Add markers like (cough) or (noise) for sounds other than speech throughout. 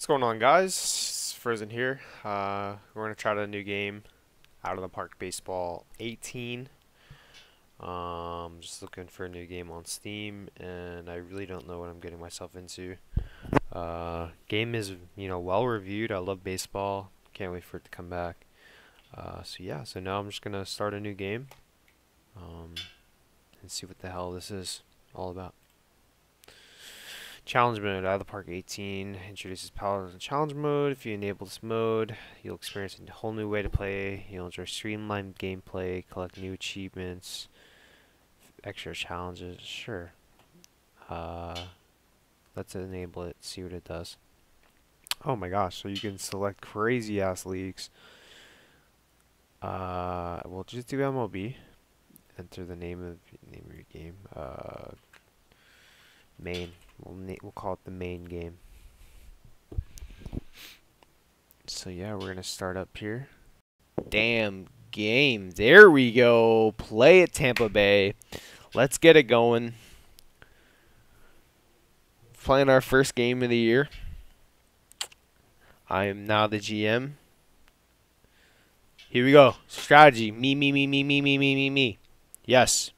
What's going on guys? Phrozn here. Uh, we're going to try out a new game. Out of the Park Baseball 18. Um, just looking for a new game on Steam and I really don't know what I'm getting myself into. Uh, game is, you know, well reviewed. I love baseball. Can't wait for it to come back. Uh, so yeah, so now I'm just going to start a new game. Um, and see what the hell this is all about. Challenge mode, out of the park 18 introduces powers in challenge mode. If you enable this mode, you'll experience a whole new way to play. You'll enjoy streamlined gameplay, collect new achievements, extra challenges. Sure. Uh, let's enable it, see what it does. Oh my gosh, so you can select crazy ass leagues. Uh, we'll just do MLB. Enter the name of name of your game. Uh, main. We'll we'll call it the main game. So yeah, we're gonna start up here. Damn game. There we go. Play at Tampa Bay. Let's get it going. Playing our first game of the year. I am now the GM. Here we go. Strategy. Me, me, me, me, me, me, me, me, me. Yes.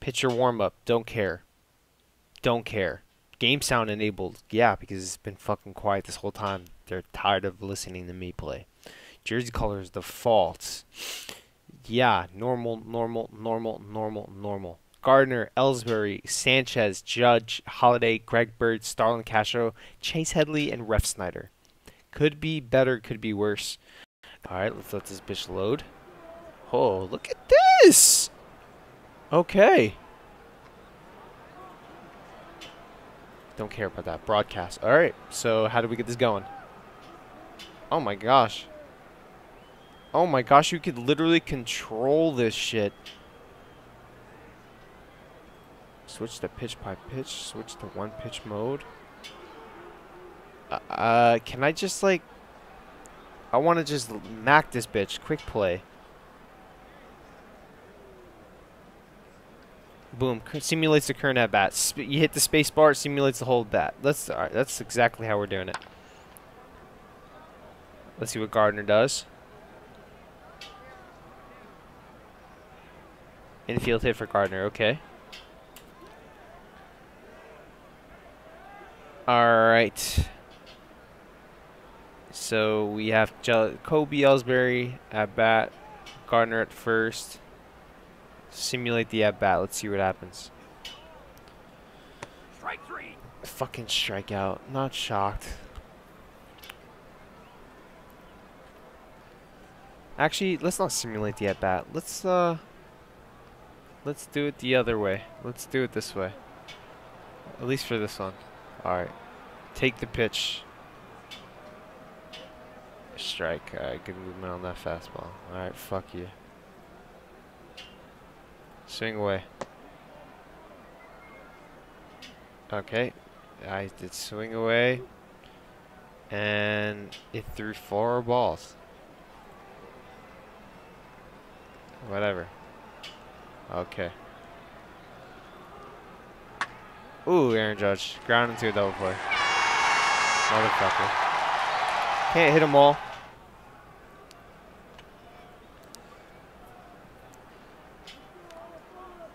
Pitcher warm up. Don't care. Don't care. Game sound enabled. Yeah, because it's been fucking quiet this whole time. They're tired of listening to me play. Jersey colors the default. Yeah, normal, normal, normal, normal, normal. Gardner, Ellsbury, Sanchez, Judge, Holliday, Greg Bird, Starlin Castro, Chase Headley, and Refsnyder. Could be better, could be worse. Alright, let's let this bitch load. Oh, look at this! Okay. Don't care about that. Broadcast. Alright, so how do we get this going? Oh my gosh. Oh my gosh, you could literally control this shit. Switch to pitch by pitch. Switch to one pitch mode. Uh, uh can I just like... I want to just mac this bitch. Quick play. Boom. Simulates the current at bat. Sp you hit the space bar, it simulates the whole bat. That's right. That's exactly how we're doing it. Let's see what Gardner does. Infield hit for Gardner. Okay. All right. So we have Kobe Ellsbury at bat, Gardner at first simulate the at bat. Let's see what happens. Strike three. Fucking strikeout. Not shocked. Actually, let's not simulate the at bat. Let's uh let's do it the other way. Let's do it this way. At least for this one. Alright. Take the pitch. Strike. Alright, good movement on that fastball. Alright, fuck you. Swing away. Okay. I did swing away. And it threw four balls. Whatever. Okay. Ooh, Aaron Judge. Ground into a double play. Motherfucker. Can't hit them all.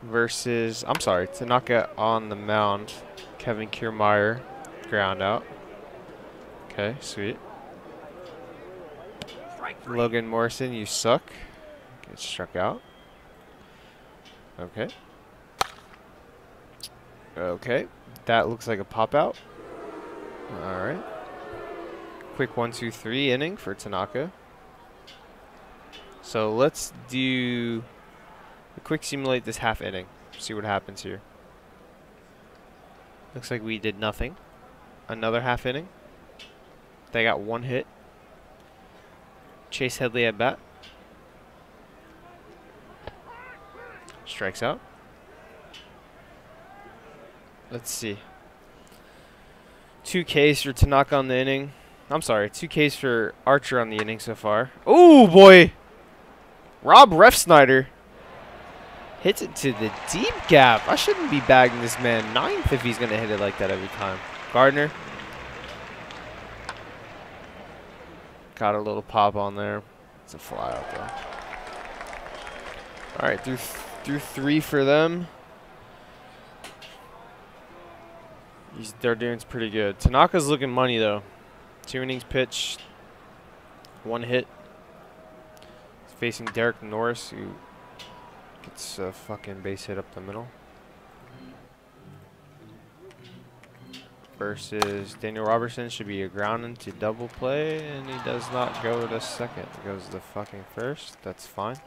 Versus, I'm sorry, Tanaka on the mound. Kevin Kiermaier, ground out. Okay, sweet. Logan Morrison, you suck. Get struck out. Okay. Okay, that looks like a pop out. All right. Quick one, two, three inning for Tanaka. So let's do quick simulate this half inning. See what happens here. Looks like we did nothing. Another half inning. They got one hit. Chase Headley at bat. Strikes out. Let's see. Two Ks for Tanaka on the inning. I'm sorry, two Ks for Archer on the inning so far. Oh boy! Rob Refsnyder Hits it to the deep gap. I shouldn't be bagging this man ninth if he's going to hit it like that every time. Gardner. Got a little pop on there. It's a fly out there. All right, through th through three for them. He's, they're doing pretty good. Tanaka's looking money though. Two innings pitch, one hit. He's facing Derek Norris, who gets a uh, fucking base hit up the middle. Versus Daniel Robertson should be a ground into double play, and he does not go to second. He goes to fucking first. That's fine.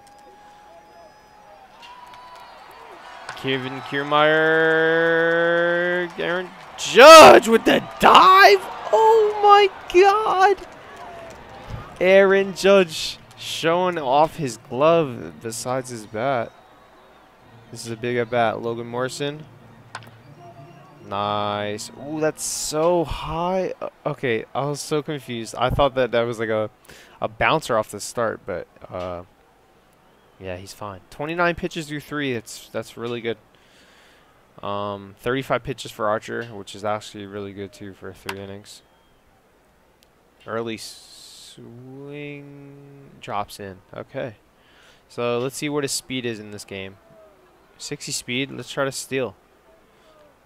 Kevin Kiermaier, Aaron Judge with the dive. Oh my God. Aaron Judge showing off his glove besides his bat. This is a big at bat. Logan Morrison. Nice. Ooh, that's so high. Okay, I was so confused. I thought that that was like a, a bouncer off the start, but uh, yeah, he's fine. 29 pitches through three. That's that's really good. Um, 35 pitches for Archer, which is actually really good too for three innings. Early swing drops in. Okay. So let's see what his speed is in this game. 60 speed. Let's try to steal.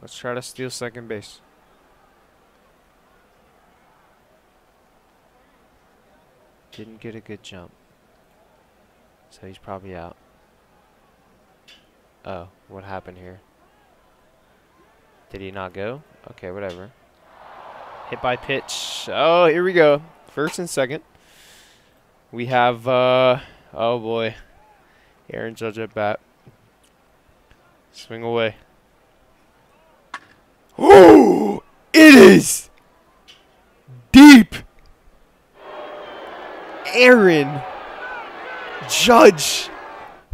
Let's try to steal second base. Didn't get a good jump. So he's probably out. Oh, what happened here? Did he not go? Okay, whatever. Hit by pitch. Oh, here we go. First and second. We have, uh, oh boy. Aaron Judge at bat. Swing away. Oh, it is deep. Aaron Judge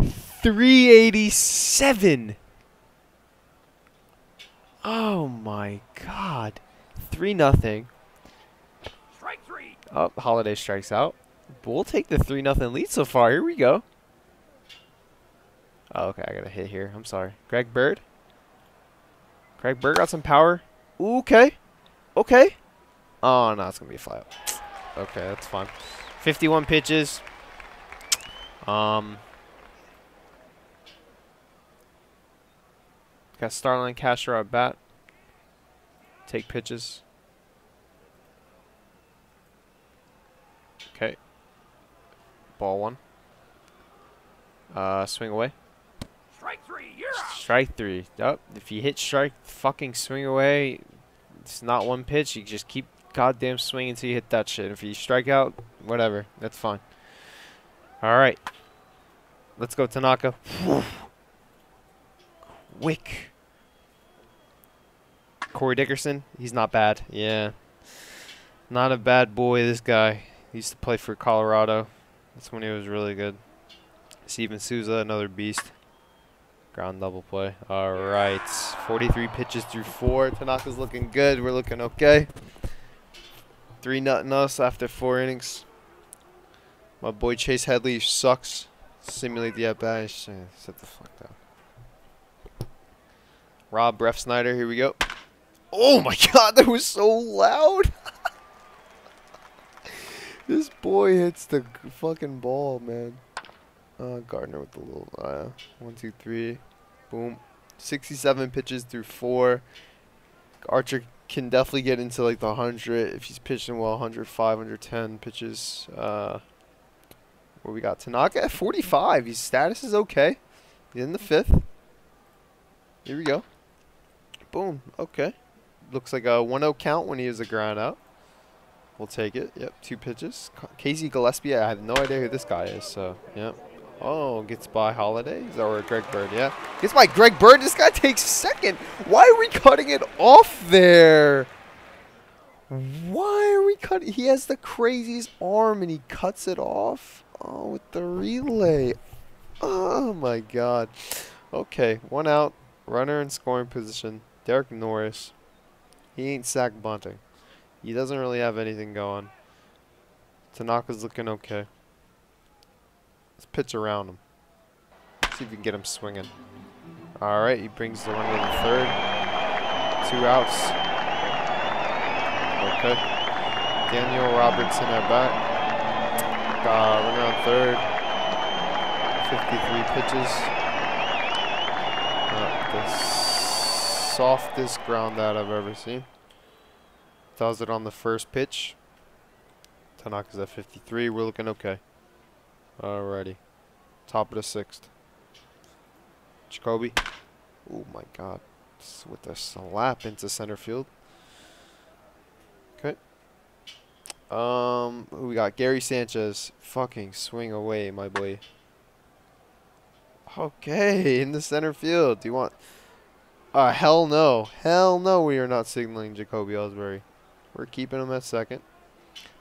387. Oh my god. 3 nothing. Strike three. Oh, Holliday strikes out. But we'll take the 3 nothing lead so far. Here we go. Oh, okay, I got a hit here. I'm sorry. Greg Bird. Greg Bird got some power. Ooh, okay. Okay. Oh, no, it's going to be a fly out. Okay, that's fine. 51 pitches. Um, got Starlin Castro at bat. Take pitches. Okay. Ball one. Uh, swing away. Strike three. You're out. Strike three. If you hit strike, fucking swing away. It's not one pitch. You just keep goddamn swinging until you hit that shit. If you strike out, whatever. That's fine. All right. Let's go, Tanaka. (sighs) Quick. Corey Dickerson. He's not bad. Yeah. Not a bad boy, this guy. He used to play for Colorado. That's when he was really good. Steven Souza, another beast. Ground double play. All right. 43 pitches through four. Tanaka's looking good. We're looking okay. Three nutting us after four innings. My boy Chase Headley sucks. Simulate the at bat. Set the fuck down. Rob Refsnyder. Here we go. Oh my god, (laughs) that was so loud. (laughs) this boy hits the fucking ball, man. Uh, Gardner with the little uh, one, two, three, boom. 67 pitches through four. Archer can definitely get into like the 100 if he's pitching well. 105, 110 pitches. Uh, where we got Tanaka at 45. His status is okay. He's in the fifth. Here we go. Boom. Okay. Looks like a 1-0 count when he is a ground out. We'll take it. Yep, two pitches. Casey Gillaspie, I have no idea who this guy is, so, yep. Oh, gets by Hollidays or Greg Bird, yeah. Gets by Greg Bird. This guy takes second. Why are we cutting it off there? Why are we cutting? He has the craziest arm and he cuts it off. Oh, with the relay. Oh, my God. Okay, one out. Runner in scoring position. Derek Norris. He ain't sack bunting. He doesn't really have anything going. Tanaka's looking okay. Let's pitch around him. See if we can get him swinging. Alright, he brings the runner to the third. Two outs. Okay. Daniel Robertson at bat. uh, runner on third. 53 pitches. Uh, the softest ground that I've ever seen. Does it on the first pitch. Tanaka's at 53. We're looking okay. Alrighty. Top of the sixth. Jacoby. Oh my god. With a slap into center field. Okay. Um, we got Gary Sanchez. Fucking swing away, my boy. Okay, (laughs) in the center field. Do you want? Uh, hell no. Hell no, we are not signaling Jacoby Ellsbury. We're keeping him at second.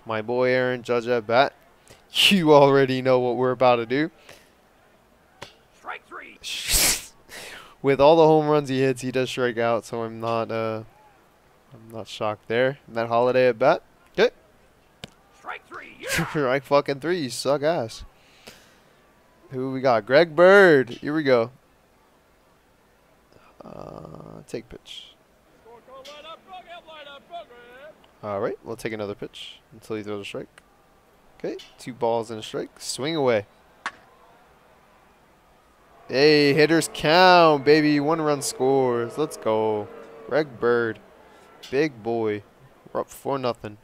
My boy Aaron Judge at bat. You already know what we're about to do. Strike three. (laughs) With all the home runs he hits, he does strike out, so I'm not uh I'm not shocked there. Matt Holliday at bat. Good. Strike three. (laughs) You're. Strike fucking three, you suck ass. Who we got? Greg Bird. Here we go. Uh take pitch. Alright, we'll take another pitch until he throws a strike. Okay, two balls and a strike. Swing away. Hey, hitters count, baby. One run scores. Let's go. Greg Bird. Big boy. We're up 4 nothing.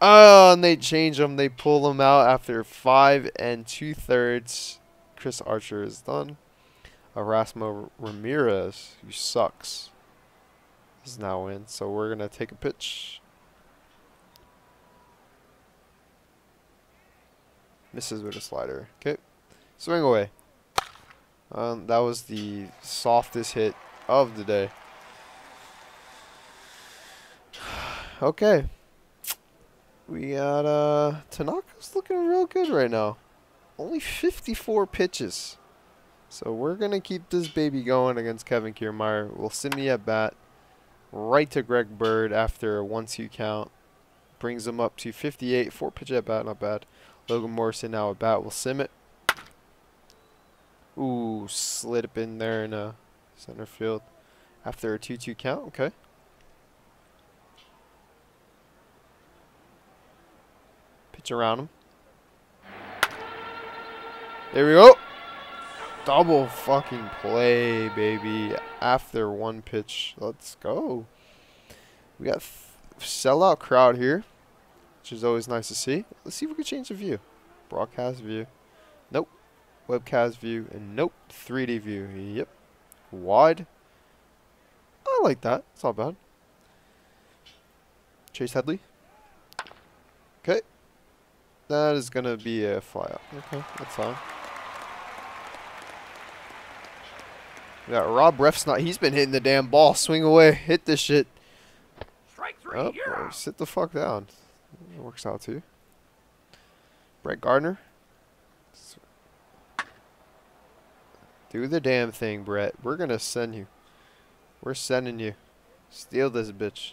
Oh, and they change him. They pull him out after five and two thirds. Chris Archer is done. Erasmo Ramirez, who sucks, is now in. So we're going to take a pitch. Misses with a slider. Okay. Swing away. Um, that was the softest hit of the day. (sighs) okay. We got uh Tanaka's looking real good right now. Only 54 pitches. So we're gonna keep this baby going against Kevin Kiermaier. We'll send me at bat right to Greg Bird after a 1-2 count. Brings him up to 58. Four pitch at bat, not bad. Logan Morrison now at bat. We'll sim it. Ooh, slid up in there in uh, center field after a 2-2 count. Okay. Pitch around him. There we go. Double fucking play, baby. After one pitch. Let's go. We got sellout crowd here, which is always nice to see. Let's see if we can change the view. Broadcast view. Nope. Webcast view. And nope. 3D view. Yep. Wide. I like that. It's not bad. Chase Headley. Okay. That is going to be a flyout. Okay, that's fine. We got Rob Refsnot. He's been hitting the damn ball. Swing away. Hit this shit. Strike three. Oh, sit the fuck down. It works out too. Brett Gardner. Do the damn thing, Brett. We're gonna send you. We're sending you. Steal this bitch.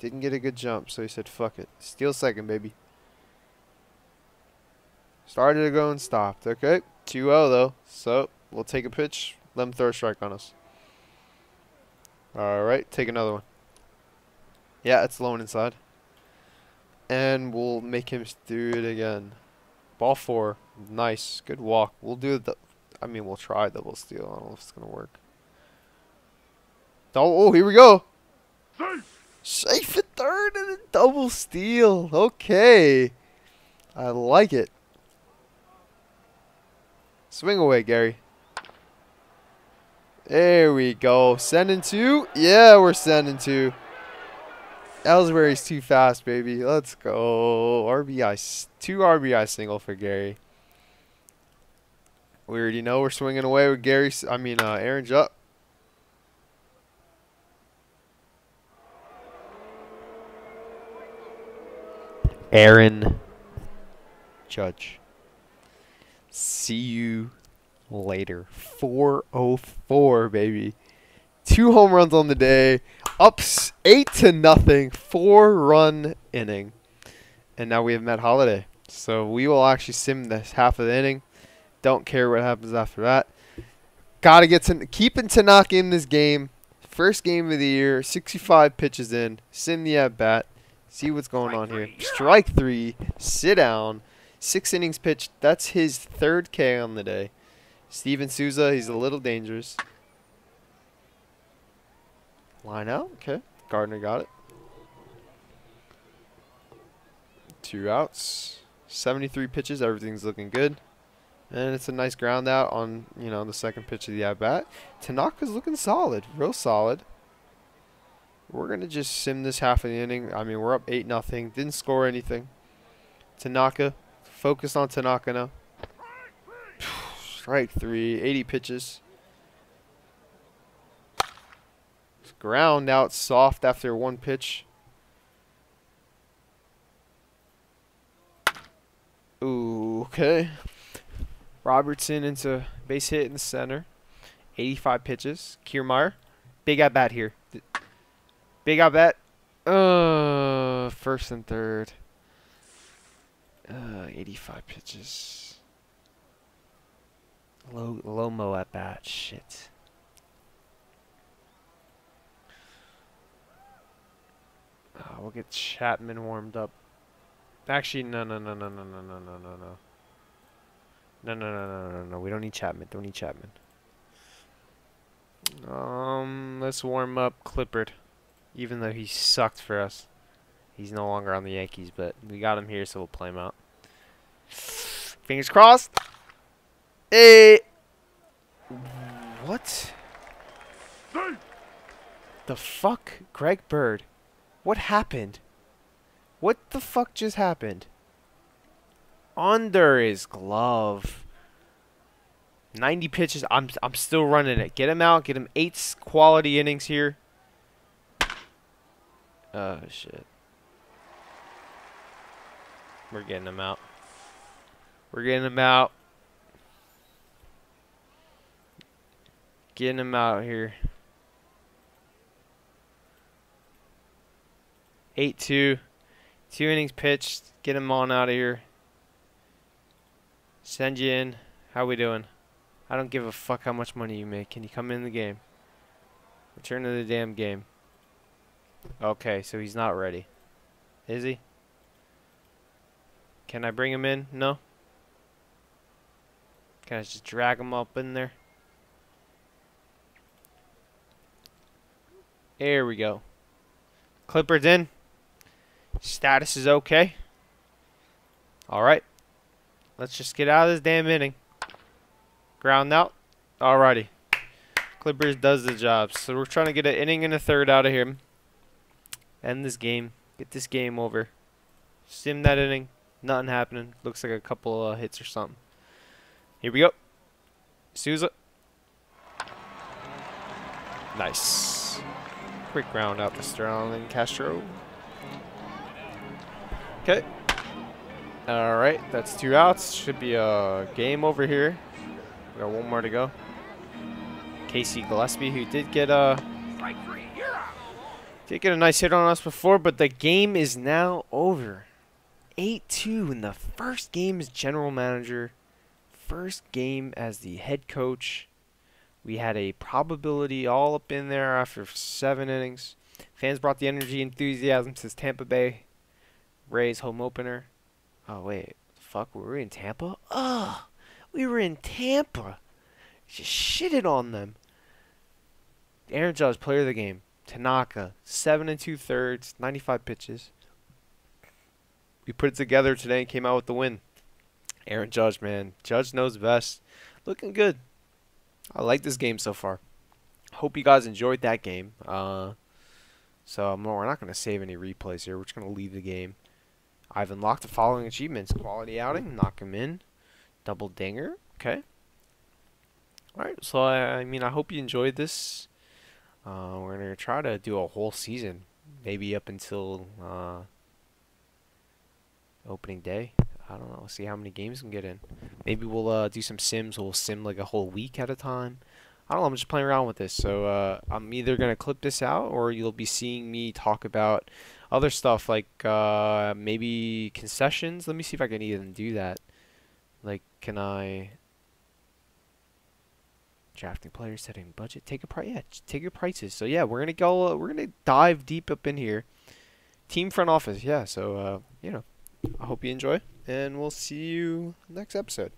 Didn't get a good jump, so he said, fuck it. Steal second, baby. Started to go and stopped. Okay. 2 0, though. So, we'll take a pitch. Let him throw a strike on us. Alright, take another one. Yeah, it's low inside. And we'll make him do it again. Ball four. Nice. Good walk. We'll do the. I mean, we'll try double steal. I don't know if it's going to work. Oh, oh, here we go. Safe at third and a double steal. Okay. I like it. Swing away, Gary. There we go. Sending two. Yeah, we're sending two. Ellsbury's too fast, baby. Let's go. RBI. Two RBI single for Gary. We already know we're swinging away with Gary. I mean, uh, Aaron Jupp. Aaron Judge. See you later. 404, baby. Two home runs on the day. Ups 8 to nothing. Four run inning. And now we have Matt Holliday. So we will actually sim this half of the inning. Don't care what happens after that. Got to get to keeping Tanaka in this game. First game of the year, 65 pitches in. Sim the at bat. See what's going on here. Strike three. Sit down. Six innings pitched. That's his third K on the day. Steven Souza, he's a little dangerous. Line out. Okay. Gardner got it. Two outs. 73 pitches. Everything's looking good. And it's a nice ground out on, you know, the second pitch of the at bat. Tanaka's looking solid. Real solid. We're going to just sim this half of the inning. I mean, we're up 8 nothing. Didn't score anything. Tanaka. focus on Tanaka now. Strike three. 80 pitches. Ground out soft after one pitch. Ooh, okay. Robertson into base hit in the center. 85 pitches. Kiermaier. Big at bat here. Big at bat. Uh, first and third. Uh, 85 pitches. Low, low mo at bat. Shit. Uh, we'll get Chapman warmed up. Actually, no, no, no, no, no, no, no, no, no, no. No, no, no, no, no, no. We don't need Chapman. Don't need Chapman. Um, let's warm up Clippard. Even though he sucked for us. He's no longer on the Yankees, but we got him here, so we'll play him out. Fingers crossed. Hey. What? The fuck? Greg Bird. What happened? What the fuck just happened? Under his glove. 90 pitches. I'm I'm still running it. Get him out. Get him eight quality innings here. Oh shit. We're getting him out. We're getting him out. Getting him out here. 8-2. Two innings pitched. Get him on out of here. Send you in. How we doing? I don't give a fuck how much money you make. Can you come in the game? Return to the damn game. Okay, so he's not ready. Is he? Can I bring him in? No? Can I just drag him up in there? There we go. Clippard's in. Status is okay. Alright. Let's just get out of this damn inning. Ground out. Alrighty. Clippard's does the job. So we're trying to get an inning and a third out of here. End this game. Get this game over. Sim that inning. Nothing happening. Looks like a couple of hits or something. Here we go. Souza. Nice. Quick ground out to Starlin Castro. Okay. Alright, that's two outs. Should be a game over here. We got one more to go. Casey Gillaspie, who did get a did get a nice hit on us before, but the game is now over. 8-2 in the first game as general manager, first game as the head coach. We had a probability all up in there after seven innings. Fans brought the energy, enthusiasm to Tampa Bay Rays home opener. Oh wait, fuck, were we in Tampa? Ugh, we were in Tampa. Just shitted on them. Aaron Judge, player of the game. Tanaka, seven and two thirds, 95 pitches. We put it together today and came out with the win. Aaron Judge, man, Judge knows best. Looking good. I like this game so far. Hope you guys enjoyed that game. Uh, so we're not going to save any replays here. We're just going to leave the game. I've unlocked the following achievements: quality outing, knock him in, double dinger. Okay. All right. So I, I mean, I hope you enjoyed this. Uh, we're gonna try to do a whole season, maybe up until uh, opening day. I don't know. See how many games can get in. Maybe we'll uh, do some sims. We'll sim like a whole week at a time. I don't know. I'm just playing around with this. So uh, I'm either gonna clip this out, or you'll be seeing me talk about other stuff like uh, maybe concessions. Let me see if I can even do that. Like, can I? drafting players, setting budget, take a price. Yeah, take your prices. So yeah, we're gonna go. Uh, we're gonna dive deep up in here. Team front office. Yeah. So uh, you know, I hope you enjoy, and we'll see you next episode.